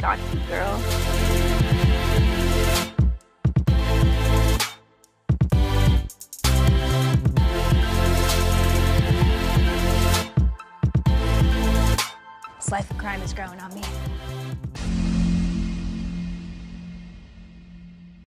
naughty girl. This life of crime is growing on me.